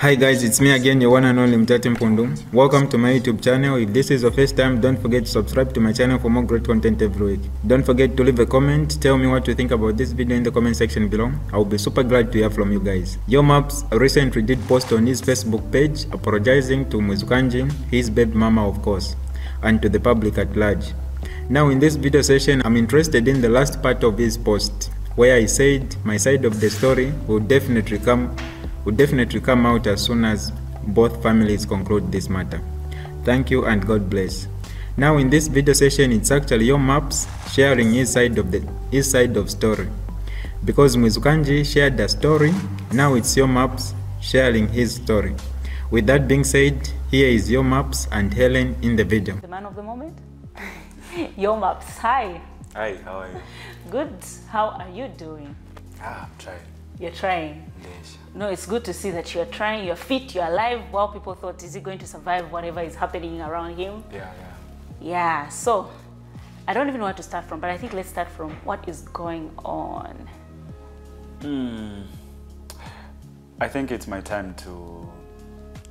Hi guys, it's me again, your one and only Mtati Mpundu. Welcome to my YouTube channel. If this is your first time, don't forget to subscribe to my channel for more great content every week. Don't forget to leave a comment. Tell me what you think about this video in the comment section below. I'll be super glad to hear from you guys. Yo Maps recently did post on his Facebook page apologizing to Mwizukanji, his baby mama of course, and to the public at large. Now in this video session, I'm interested in the last part of his post where I said my side of the story will definitely come will definitely come out as soon as both families conclude this matter. Thank you and God bless. Now in this video session it's actually Yo Maps sharing his side of the his side of story. Because Mwizukanji shared the story, now it's Yo Maps sharing his story. With that being said, here is Yo Maps and Helen in the video. The man of the moment? Yo Maps, hi. Hi, how are you? Good. How are you doing? Ah, I'm trying. You're trying. No, it's good to see that you're trying, you're fit, you're alive. While people thought, is he going to survive whatever is happening around him? Yeah, yeah. Yeah, so I don't even know where to start from, but I think let's start from what is going on. Hmm. I think it's my time to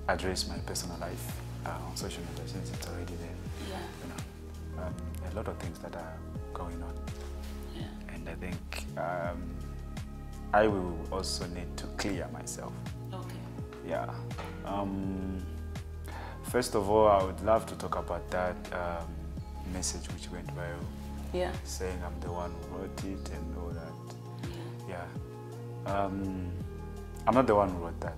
address my personal life uh, on social media since it's already there. Yeah. You know, um, a lot of things that are going on, Yeah. and I think um, I will also need to clear myself. Okay. Yeah. Um, first of all, I would love to talk about that um, message which went viral, Yeah. saying I'm the one who wrote it and all that. Yeah. Um, I'm not the one who wrote that.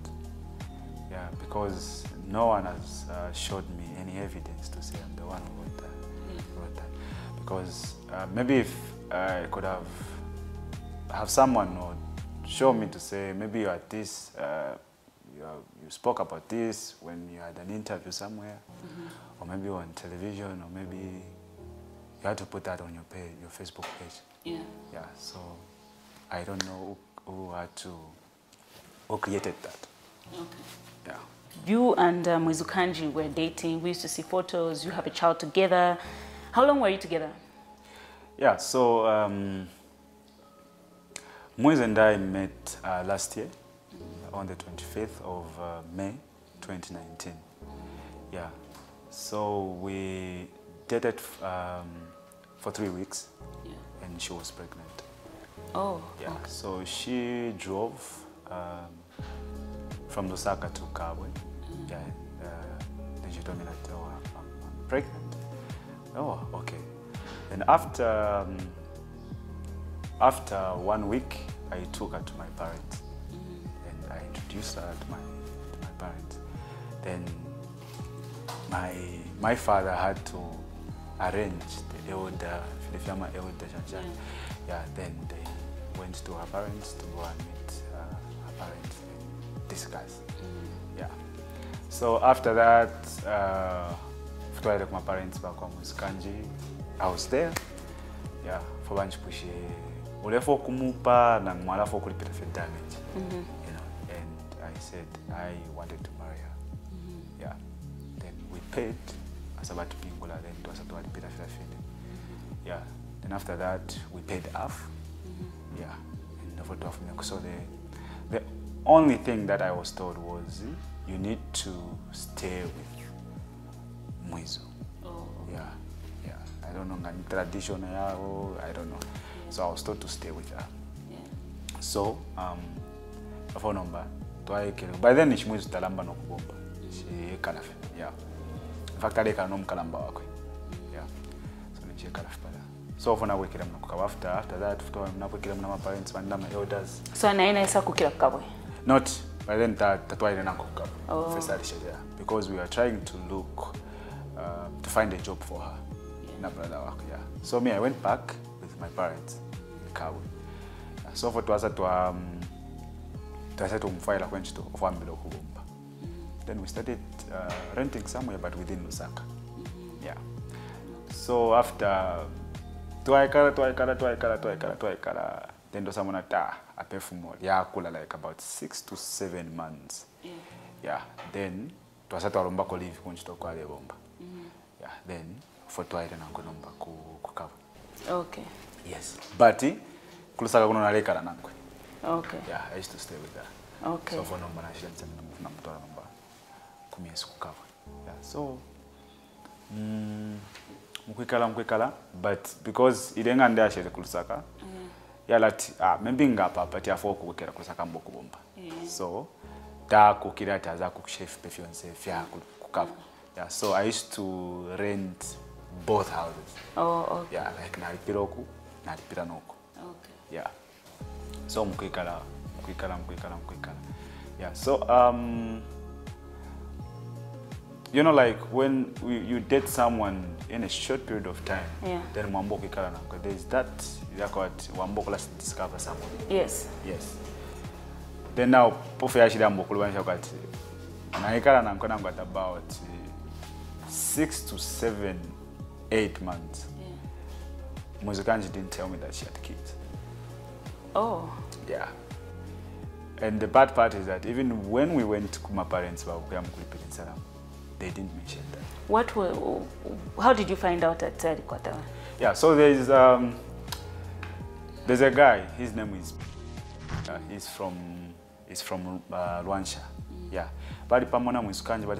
Yeah, because no one has uh, showed me any evidence to say I'm the one who wrote that. Wrote that. Because uh, maybe if I could have have someone or show me to say maybe you're at this, uh, you, are, you spoke about this when you had an interview somewhere, or maybe on television, or maybe you had to put that on your page, your Facebook page. Yeah. Yeah, so I don't know who, who had to, who created that. Okay. Yeah. You and uh, Mwizukanji were dating. We used to see photos. You have a child together. How long were you together? Yeah, so um, Moise and I met uh, last year on the 25th of uh, May 2019. Yeah, so we dated um, for three weeks Yeah. and she was pregnant. Oh. Yeah, so she drove um, from Lusaka to Kabwe. Yeah, uh, then she told me that, oh, I'm, I'm- pregnant. Oh, okay. Then after, um, after one week, I took her to my parents. And I introduced her to my, to my parents. Then my, my father had to arrange the elder, Filifama elder, Janjan. Yeah, then they went to her parents to go and meet uh, her parents and discuss. Yeah. So after that, uh, kuma parents bakwa Mwizukanji, I was there. Yeah, for banchipushe ulefu okumupa na mwalafu okulipira fe damage. You know, and I said I wanted to marry her. mm -hmm. Yeah. Then we paid asabati pingula then twasa twalipira fe fine. Yeah. Then after that we paid off mm -hmm. Yeah. And never to have So the the only thing that I was told was you need to stay with Mwizo. Oh. Yeah, yeah. I don't know ngani tradition yao, I don't know. So I was told to stay with her. Yeah. So um a phone number twayekere by then chimwezi talamba nokubomba chiyekalafe yeah. In fact alekala nomukalamba Kalamba. yeah. So nichiyekalafe pala. So ofuna kwekera munakukaba after after that futa nakwekera muna maparents bandina my elders. So naye naisa kukira kukabwe. not by then that tatwaire nango kukaba Oh. first alishaja yeah. Because we were trying to look uh, to find a job for her. Na brother wako yeah. So me i went back my parents in sofo twaza twa um, twasa tumfaila kwenchito ofambile okubumba then we started uh, renting somewhere but within Lusaka. Yeah. So after twaikala twaikala twaikala twaikala twaikala then tosamona ta apefumo yakula like about six to seven months. Yeah. Then twasa twalombako live kunchito kwalebomba yeah. Then fo twaire nangonomba nomba ku, kukaba Okay. Yes but kulusaka kuno nalekala nankwe Okay. yeah i used to stay with her Okay. so fo nomba nashiyanisa namutwala nomba kumyesi kukava yeah. so mm, mukwikala mukwikala but because ilenga ndi kulusaka mm. yalati ah, maybe ngapapa tiafa okukwekera kulusaka mbo mba yeah. so takukira ati aza kuchef pe fyonse fya kukava kukava yeah, so i used to rent both houses Oh, okay. yeah, like nalipira oku nalipira Okay. yeah so mukwikala mukwikala mukwikala mukwikala yeah so um you know like when we, you date someone in a short period of time Yeah. then mwamba okwikala nanko there's that yakawati wamba okola discover someone Yes. yes then now pofu yashiri amba okulubanisha kati nayikala nanko nango at about six to seven eight months Yeah. Muzikanji didn't tell me that she had kids Oh. Yeah. And the bad part is that even when we went to my parents, they didn't mention that. What were, how did you find out at uh, Likwatawa? Yeah, so there's um, there's a guy. His name is. Uh, he's from. He's from uh, Luansha. Yeah, but Pamona Mwisukanje, but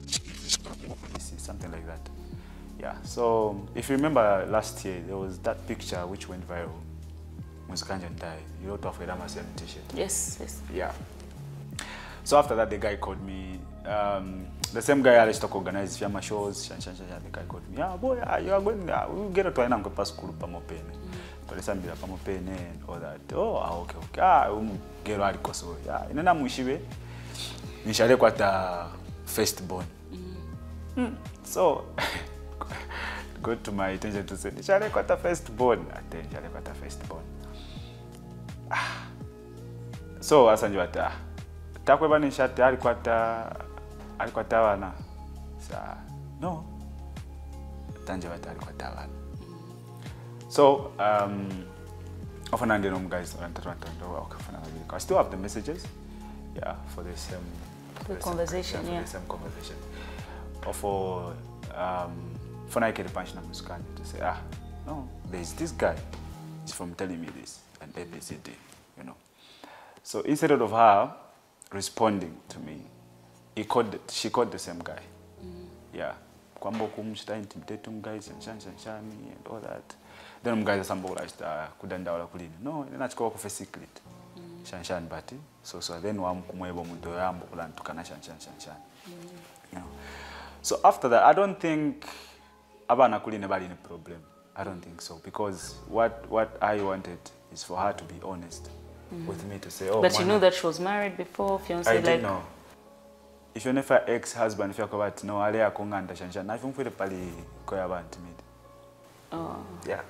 something like that. Yeah. So if you remember last year, there was that picture which went viral. Muskanjan died. You wrote off with a t-shirt. Yes, yes. Yeah. So after that, the guy called me. Um, the same guy used to organize Fiamma shows. Shan, shan, shan, shan, the guy called me. Yeah, boy, ah, you are going. Uh, we'll get to an uncle school pamopene. Tulisambira pamopene and all that. Oh, ah, okay, okay. Ah, umugero aliko so. Yeah, inena mwishiwe. Nishale kwata first born. Mm. So go to my attention to say nishale kwata first born. Ate nishale kwata first born. so asanje bati ah takwebanisha ati alikwata alikwata abana sa no. Tanje bati alikwata abana so um ofuna ndi nomuguys okafuna babiri i still have the messages. Yeah for the same for The same- conversation, for yeah. the same conversation. Or for um ikele punch na to say ah no there's this guy he's from telling me this and abcd you know so instead of her responding to me, he called, she called the same guy. Yeah. Kwamba kumshita intimidate guys and shan shan shani and all that. Then um guys asambula ita kudandawala kulini. No, nina chikowa kufe secret. Shan shan bati. So so then wa mkumwebo mudo yambo kulantukana shan shan shan shan. You know. So after that, I don't think abana kuline bali ni problem. I don't think so because what what I wanted is for her to be honest mm. with me to say, oh, but you knew that she was married before, fiance, I like. didn't know. If you never ex-husband, if you're about no, ale akonganda shanshan. I think for the pali koya bantu mid. Oh. Yeah.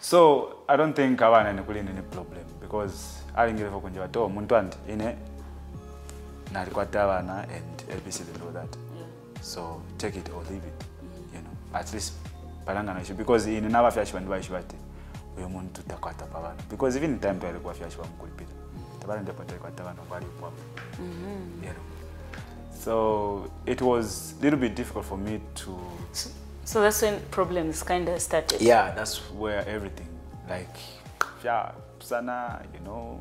So I don't think abana ni kuli any problem because alingire for kunja to muntu andi ine na alikwata abana and ABC and all that. So take it or leave it. At least palanga na issue because in never fyashi bantu bayishi bati uyo muntu takwata pabana because even time fyashi mkulipita Tabana ndipo takwata abana bali kwa. You know. So it was a little bit difficult for me to So that's when problems kind of started. yeah that's where everything like yeah sana you know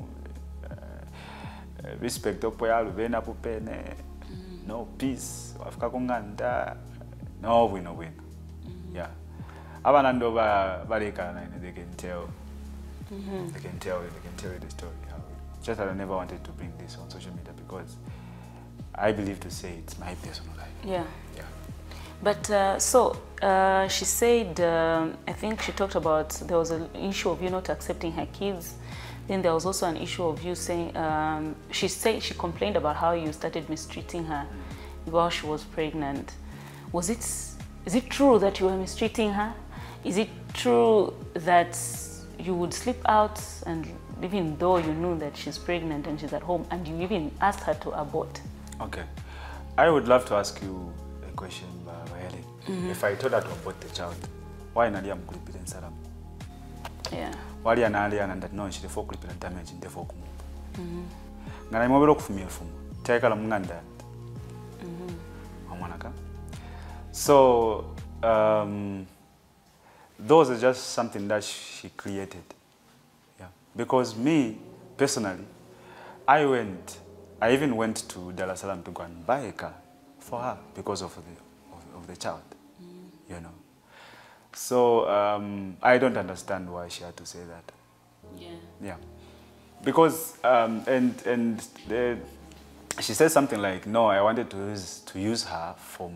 uh, uh, respect opo ya luvena pupene no peace wafika kunganda no bwino bwino yeah abana ndo ba- balekana naine they can tell they can tell you they can tell you the story how just that I never wanted to bring this on social media because I believe to say it's my personal life Yeah. yeah But uh, so uh, she said, um, I think she talked about there was an issue of you not accepting her kids. Then there was also an issue of you saying, um, she said she complained about how you started mistreating her while she was pregnant. Was it, is it true that you were mistreating her? Is it true that you would sleep out and even though you knew that she's pregnant and she's at home and you even asked her to abort? Okay. I would love to ask you a question, Mayeli. Mm -hmm. If I told her to abort the child, why nalia mkulipira nsalamu? Yeah. Wali analia na ndati no nshirefo okulipira damage ndefo okumupa. Nga naimobera okufumya efumu. Kyayikala munganda. Omwanaka. So, um, those are just something that she created. Yeah. Because me, personally, I went, I even went to Dar es Salaam to go and buy a car for her because of the, of, of the child, you know. So um, I don't understand why she had to say that. Yeah. Yeah, because um, and and the, she said something like, "No, I wanted to use to use her for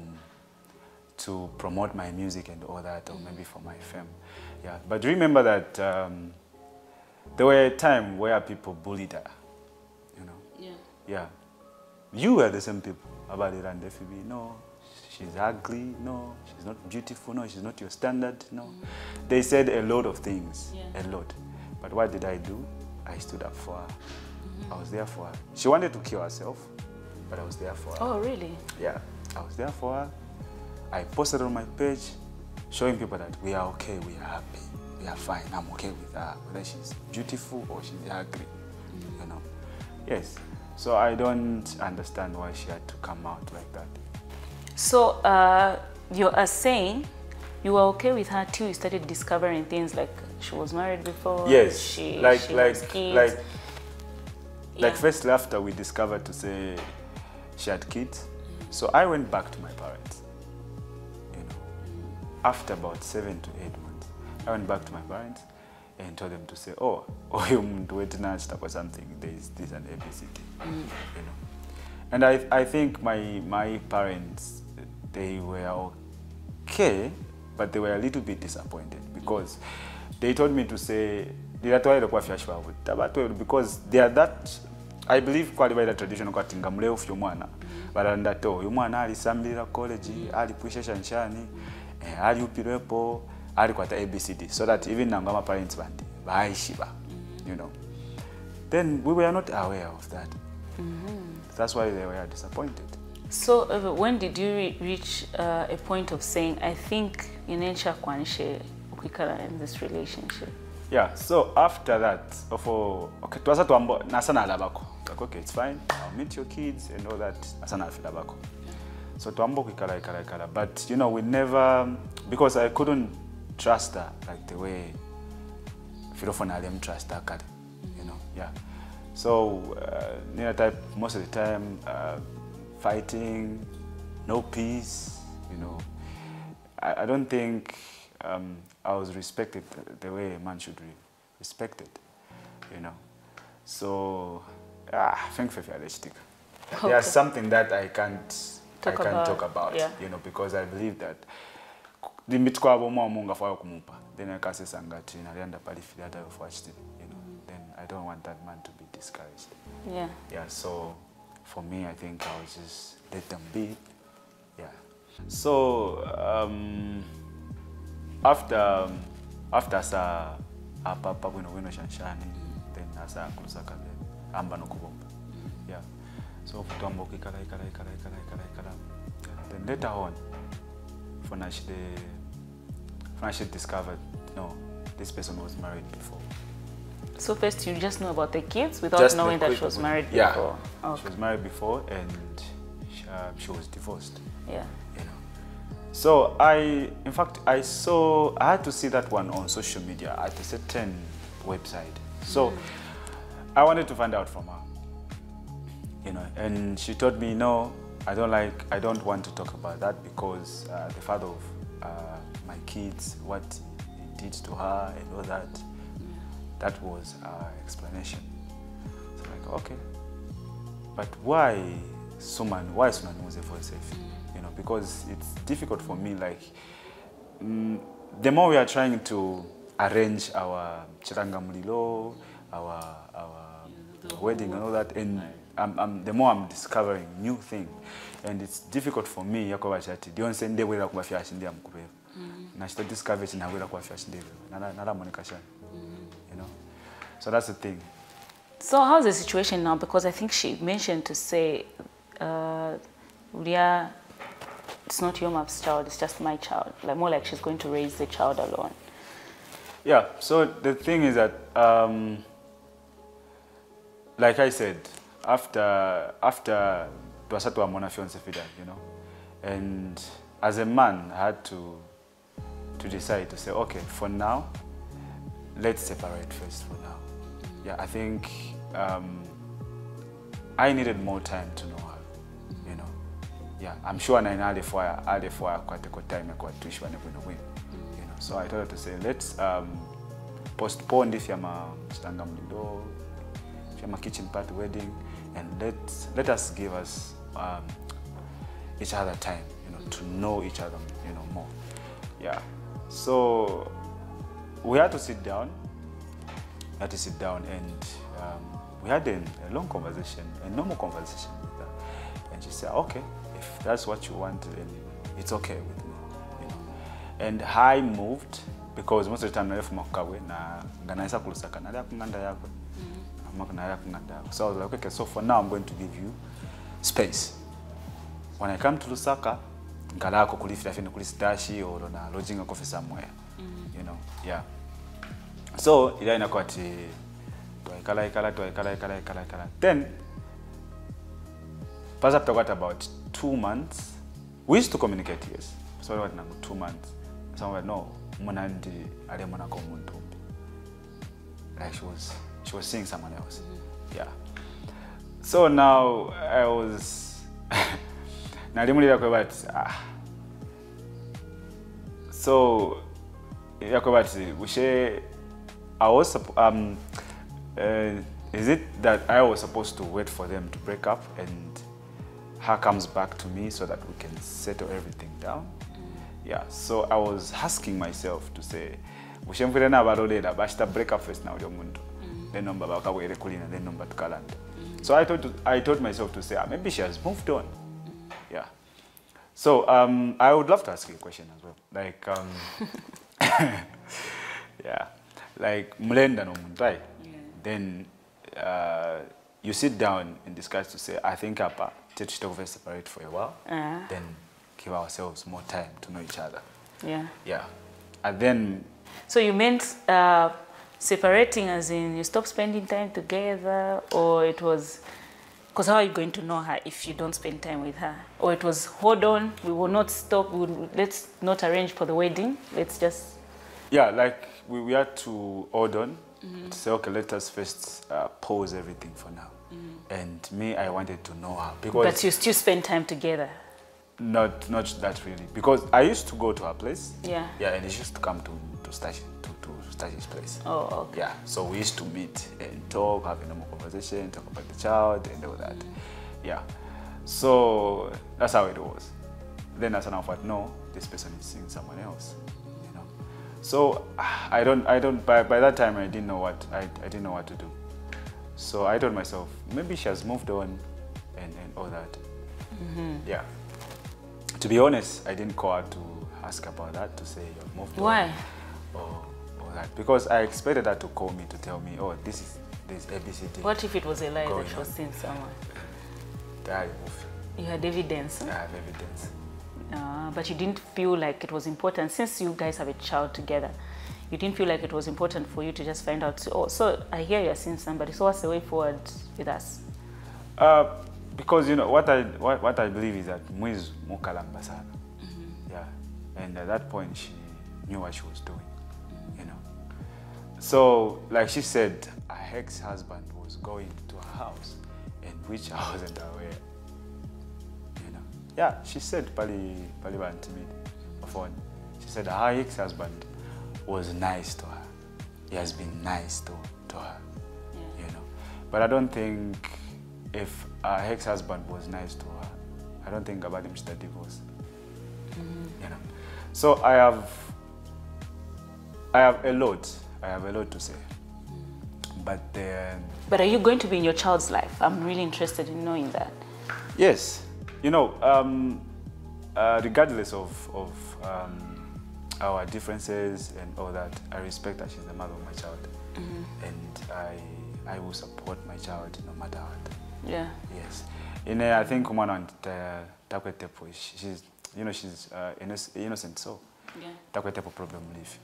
to promote my music and all that, or maybe for my fame." Yeah, but remember that um, there were a time where people bullied her. You know, Yeah. yeah, you were the same people about it and FB. No, she's ugly. No, she's not beautiful. No, she's not your standard. No, they said a lot of things, Yeah. a lot. But what did I do? I stood up for her. I was there for her. She wanted to kill herself, but I was there for her. Oh, really? Yeah, I was there for her. I posted on my page, showing people that we are okay, we are happy, we are fine. I'm okay with her, whether she's beautiful or she's ugly. You know. Yes. So I don't understand why she had to come out like that. So uh, you are saying you were okay with her till you started discovering things like she was married before. yes. She, like she like like like Yeah. first after we discovered to say she had kids. So I went back to my parents. After about seven to eight months, I went back to my parents and told them to say, "Oh, oyo muntu wetinachita or something. There is this and ABCD." You know, and I I think my my parents they were okay, but they were a little bit disappointed because they told me to say ndiratwaire kwa fyashi vavo tabatwaire because they are that i believe kwali vaita tradition kwati nga muleufu yomwana varanda to uyu mwana alisambirira college ali puishesha eh, ali upirwepo ali kwata abcd so that even nango amaparents bandi baishiba you know. Then we were not aware of that. Mm -hmm. that's why they were disappointed. So uh, when did you re- reach uh, a point of saying, I think inensha kwanishe ukikala in this relationship? yeah so after that ofo okay twasa twambo nasana alabako like okay it's fine i'll meet your kids and all that asana afilabako so twambo kwikala ikala ikala but you know we never because i couldn't trust her like the way filofona alim trust her kale you know yeah. So uh, nina type most of the time uh, fighting no peace you know. I, I don't think um, I was respected the way a man should be respected, you know. So, ah, thank you for your There's something that I can't, Talk I can about, talk about, yeah. you know, because I believe that limit kwabo mwa munga fayo kumupa then akasesa ngati nalianda pali filata of watched you know. Then I don't want that man to be discouraged. Yeah. yeah so for me i think i'll just let them be. Yeah. So um, after after sa apapa bwino bwino shanshani then asa kusaka kabe amba nokubomba yeah so kutamba ukikala ikala ikala ikala ikala ikala then later on funa she she discovered no this person was married before So first you just know about the kids without Just knowing that she was married yeah. before. She Okay. was married before and she, uh, she was divorced. Yeah. You know. So I, in fact, I saw. I had to see that one on social media at a certain website. So I wanted to find out from her. You know, and she told me, no, I don't like. I don't want to talk about that because uh, the father of uh, my kids, what he did to her and all that. That was her explanation. So I'm like, okay, but why Suman? Why Suman Muse for safe? You know, because it's difficult for me. Like, mm, the more we are trying to arrange our chiranga mulilo, our our wedding and all that, and I'm, I'm, the more I'm discovering new things and it's difficult for me. Yakoba chati dionse ndewera kuba fyashi ndi amkureva. Nachita discover chinawera kuba fyashi ndewera. Nala nala monika shani. You know, so that's the thing. So how's the situation now? Because I think she mentioned to say, uh, Ulia, it's not Yo Maps' child, it's just my child. Like more like she's going to raise the child alone. Yeah. So the thing is that, um, like I said, after after twasatwa mwana fiance fida, you know, and as a man, I had to to decide to say, okay, for now, let's separate first. For now, yeah, I think um, I needed more time to know her, you know. Yeah, I'm sure na for alifua alifua kwa teko time kwa tuishwa ne bwino bwino, you know. So I told her to say let's um, postpone this yama stanga mlindo yama kitchen party wedding and let let us give us um, each other time, you know, to know each other, you know, more. Yeah. So we had to sit down. We had to sit down and um, we had a, a long conversation, a normal conversation with her. And she said, okay, if that's what you want, then it's okay with me, you know. And I moved because most of the time I nalef makawe na nganaisa kulusaka nalya kunganda yako. So I was like, okay, so for now I'm going to give you space. When I come to Lusaka, nkalako kulifira fene kuli stashi or na lodging coffee somewhere. You know, yeah. So ila inakuwa ati twaikala ikala twaikala ikala ikala ikala. Then Pas to what about two months, we used to communicate, yes. So what now two months. Somewhere no, munandi ali munako muntu. Like she was she was seeing someone else. Yeah. So now I was nalimulira kwe bati ah. So yakwe bati ushe I was um uh, is it that I was supposed to wait for them to break up and her comes back to me so that we can settle everything down? Yeah, so I was asking myself to say, we bashita break up first na uli omuntu then nomba bakabwere kulina then nomba tukalanda so I told, I told myself to say ah, maybe she has moved on. Yeah. So um, I would love to ask you a question as well. Like um, yeah. Like mlenda nomuntu right then uh, you sit down and discuss to say i think apa tetutokove separate for a while. Uh. then give ourselves more time to know each other. Yeah. yeah. And then So you meant uh, separating as in you stop spending time together, or it was because how are you going to know her if you don't spend time with her? Or it was hold on, we will not stop. We will, let's not arrange for the wedding. Let's just yeah like we, we had to hold on to say okay let us first uh, pause everything for now and me i wanted to know her because but you still spend time together. not not that really because i used to go to her place Yeah. yeah and she used to come to to Stash to, to Stash's place Oh, okay. Yeah, so we used to meet and talk, have a normal conversation, talk about the child and all that. Yeah, so that's how it was. Then as an thought, no, this person is seeing someone else, you know. So I don't, I don't. By, by that time, I didn't know what I, I didn't know what to do. So I told myself, maybe she has moved on, and, and all that. Mm-hmm. Yeah. To be honest, I didn't call her to ask about that to say you've moved on Why? That because I expected her to call me to tell me, oh, this is this ABCD. What if it was a lie that she was seeing someone? I. You had evidence, I have evidence. uh, but you didn't feel like it was important since you guys have a child together. You didn't feel like it was important for you to just find out. Oh, so I hear you're seeing somebody. So what's the way forward with us? Uh, because you know what I what, what I believe is that Mwiz mukalamba sana. Yeah, and at that point she knew what she was doing. So like she said, her ex-husband was going to her house, and which I wasn't aware. You know, yeah, she said pali pali bantimid phone. She said her ex-husband was nice to her. He has been nice to to her you know. But I don't think if her ex-husband was nice to her, I don't think about him should divorce. Mm-hmm. You know. So I have I have a lot. I have a lot to say. But But are you going to be in your child's life? I'm really interested in knowing that. yes, you know, um, uh, regardless of, of um, our differences and all that, I respect that she's the mother of my child. And I, I will support my child no matter what. Yeah. Yes. In uh, I think umwana wange ta- takwetepo she's you know she's uh, innoc- innocent so Yeah. takwetepo problem live.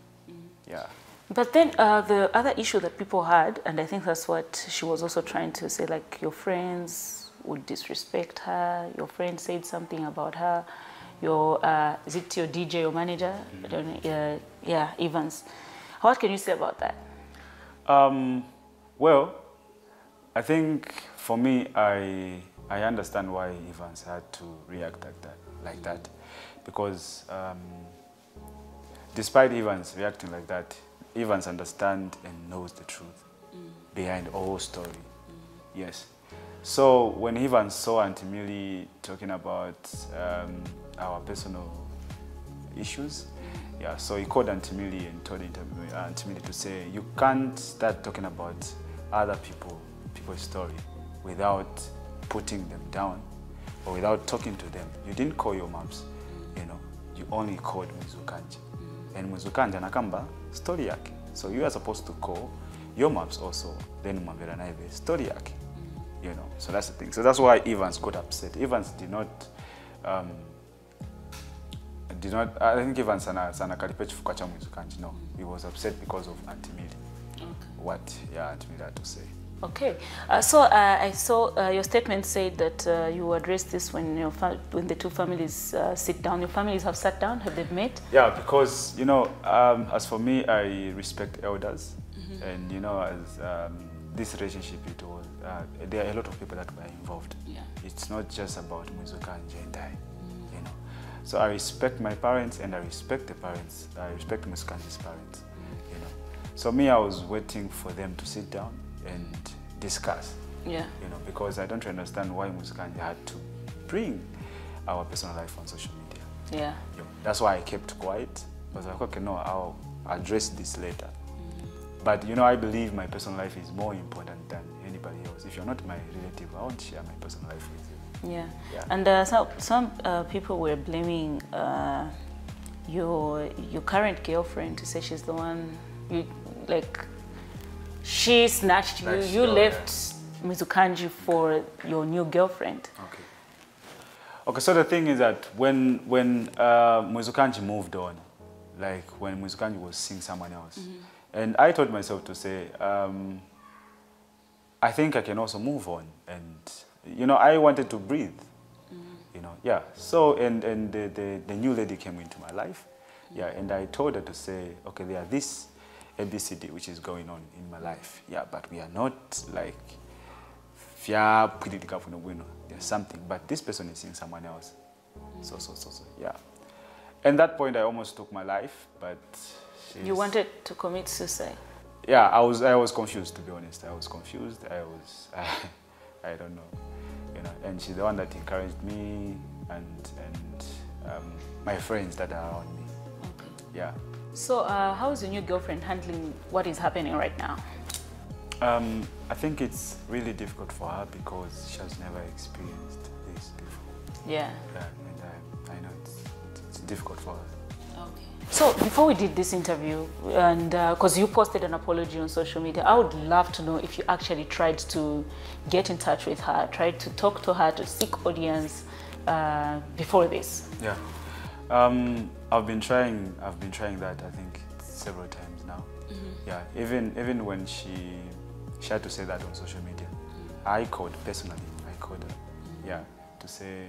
Yeah. But then uh, the other issue that people had, and I think that's what she was also trying to say, like your friends would disrespect her. Your friend said something about her. Your uh, is it your DJ, your manager? I don't know. Uh, yeah, Evans. What can you say about that? Um, well, I think for me, I I understand why Evans had to react like that, like that, because um, despite Evans reacting like that, Evans understands and knows the truth behind the whole story. Yes. So when Evans saw Auntie Millie talking about um, our personal issues, yeah, so he called Auntie Millie and told Auntie Auntie Millie to say, you can't start talking about other people, people's story without putting them down or without talking to them. You didn't call your moms, you know, you only called Mwizukanji. And Mwizukanji anakamba story yake. So you are supposed to call Yo Maps also, then mwambira naye story yake. You know, so that's the thing. So that's why Evans got upset. Evans did not um, did not I think Evans sana sana kalipe chifuka cha Mwizukanji. No, he was upset because of Auntie Millie. What yeah, Auntie Millie had to say. Okay, uh, so uh, I saw uh, your statement said that uh, you address this when your fa- when the two families uh, sit down. Your families have sat down. Have they met? Yeah, because you know, um, as for me, I respect elders, and you know, as um, this relationship, it was uh, there are a lot of people that were involved. Yeah. It's not just about Muzuka and Jendai, you know. So I respect my parents, and I respect the parents. I respect Mwizukanji's parents, you know. So me, I was waiting for them to sit down and discuss Yeah. you know, because I don't understand why Mwizukanji had to bring our personal life on social media. Yeah. You know, that's why I kept quiet. I was like, okay, no, I'll address this later. But you know, I believe my personal life is more important than anybody else. If you're not my relative, I won't share my personal life with you. Yeah. Yeah. And uh, some some uh, people were blaming uh, your your current girlfriend to say she's the one you like. She snatched you. You your- left Mwizukanji for your new girlfriend. Okay. Okay, so the thing is that when when uh, Mwizukanji moved on, like when Mwizukanji was seeing someone else, and I told myself to say, um, I think I can also move on, and you know, I wanted to breathe, you know, yeah. So and and the, the the new lady came into my life, yeah, and I told her to say, okay, there are this ABCD which is going on in my life, yeah, but we are not like vyapwililika bwino bwino there's something. But this person is seeing someone else. So so so so yeah. And that point i almost took my life but she's, You wanted to commit suicide. yeah i was i was confused to be honest. I was confused. I was i don't know you know. And she's the one that encouraged me and and um, my friends that are around me. Yeah So, uh, how is your new girlfriend handling what is happening right now? um, i think it's really difficult for her because she has never experienced this before Yeah. yeah and i, I know it's, it's difficult for her Okay. So before we did this interview, and because you posted an apology on social media, I would love to know if you actually tried to get in touch with her, tried to talk to her, to seek audience uh, before this. Yeah, um, I've been trying. I've been trying that. I think several times now. Yeah, even even when she she had to say that on social media, I called personally. I called her. Yeah, to say,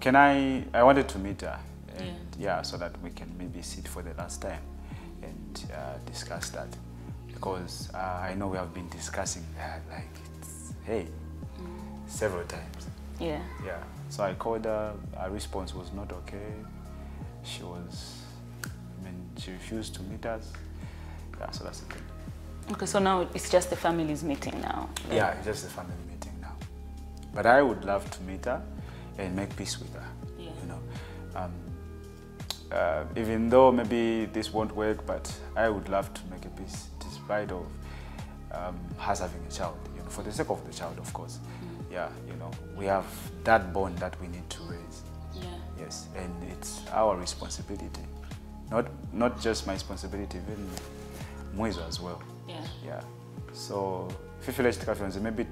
can I? I wanted to meet her, and yeah, so that we can maybe sit for the last time and uh, discuss that, because uh, I know we have been discussing that like it's, hey several times. Yeah. Yeah. So I called her. Her response was not okay. She was, I mean, she refused to meet us. Yeah. So that's the thing. Okay, so now it's just the families meeting now. Yeah, it's just the family meeting now. But I would love to meet her and make peace with her. Yeah. You know, um, uh, even though maybe this won't work, but I would love to make a peace, despite of um, us having a child. You know, for the sake of the child, of course. Yeah. You know, we have that bond that we need to raise. Yes, and it's our responsibility. Not not just my responsibility, even Mwezo as well. Yeah. Yeah. So fifile chitikafyonze maybe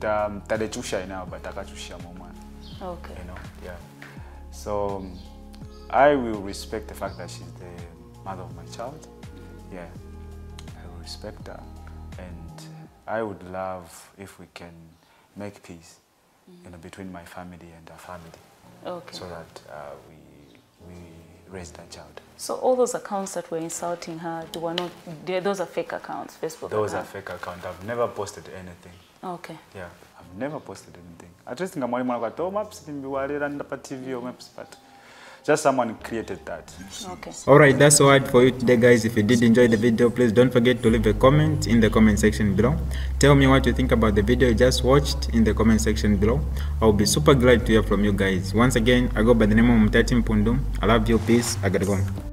tam tadechusha inayo but akachusha moma. Okay. You know, yeah. So um, I will respect the fact that she's the mother of my child. Yeah. I will respect her. And I would love if we can make peace, you know, between my family and her family Okay. so that uh, we, we, raised that child. So all those accounts that were insulting her, they were not. They, those are fake accounts, Facebook. Those account. are fake accounts. I've never posted anything. Okay. Yeah, I've never posted anything. At least nga mwalimu akati oh maps nimbiwalira ndapa TV or maps but just someone created that. Okay. Alright, that's all for you today, guys. If you did enjoy the video, please don't forget to leave a comment in the comment section below. Tell me what you think about the video you just watched in the comment section below. I'll be super glad to hear from you guys. Once again, I go by the name of Mutati Mpundu. I love you. Peace. I gotta go.